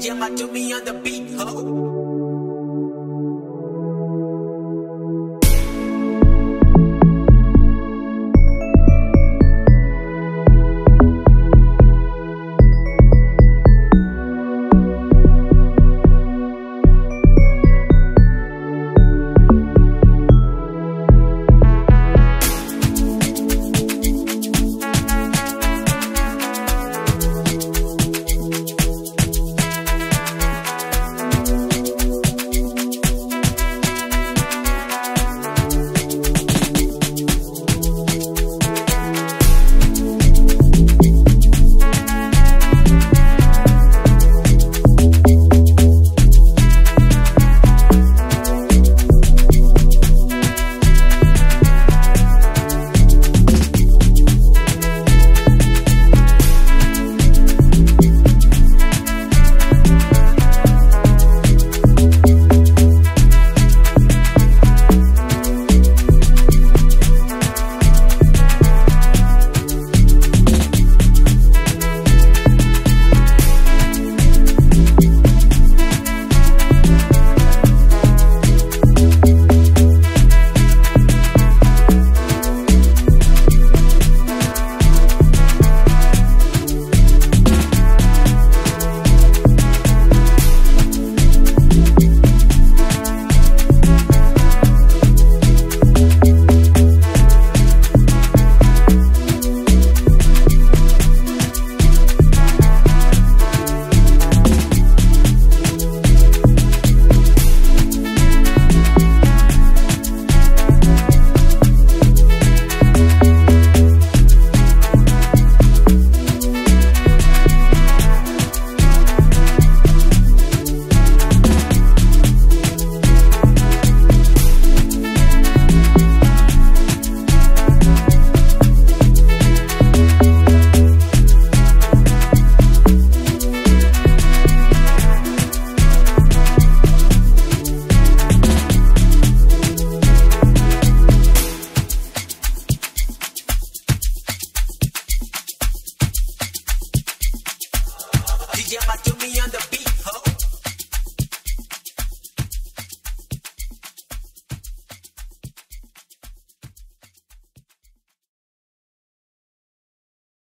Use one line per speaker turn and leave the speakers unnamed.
DJ Matumi on the beat, huh? DJ me on the beat.